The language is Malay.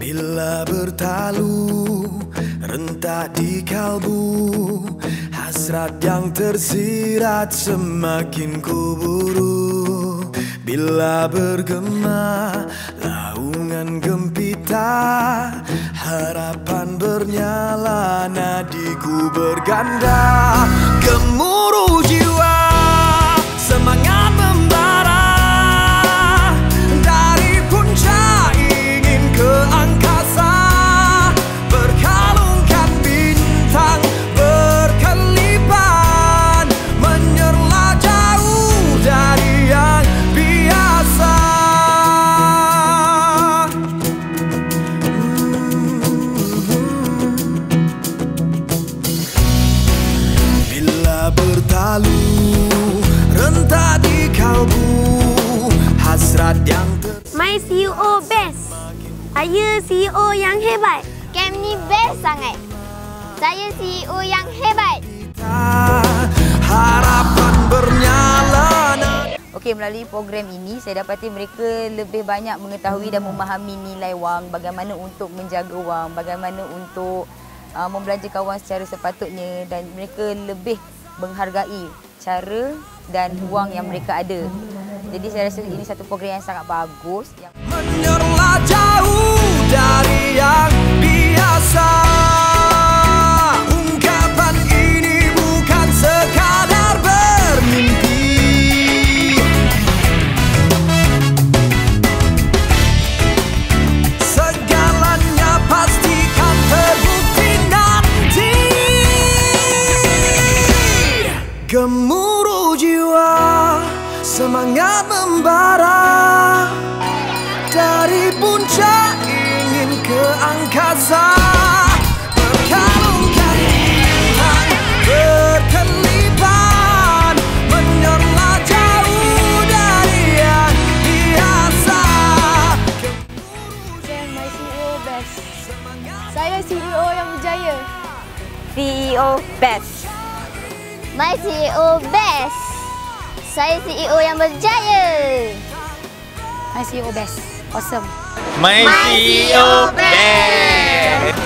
Bila bertalu rentak di kalbu Hasrat yang tersirat semakin kuburu. Bila bergema laungan gempita Harapan bernyala nadiku berganda bertalu rentak di kalbu Hasrat yang ter My CEO best. Saya CEO yang hebat. Camp ni best sangat. Saya CEO yang hebat. Harapan bernyala Okey, melalui program ini saya dapati mereka lebih banyak mengetahui dan memahami nilai wang, bagaimana untuk menjaga wang, bagaimana untuk uh, membelanjakan wang secara sepatutnya dan mereka lebih menghargai cara dan wang yang mereka ada. Jadi saya rasa ini satu program yang sangat bagus yang Menyerlah jauh Gemuruh jiwa Semangat membara Dari puncak ingin ke angkasa Berkalungkan bintang berkelipan Menyerlah jauh dari yang biasa Saya my CEO best. Saya CEO yang berjaya. CEO Best. My CEO best. Saya CEO yang berjaya. My CEO best. Awesome. My CEO best.